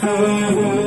Oh.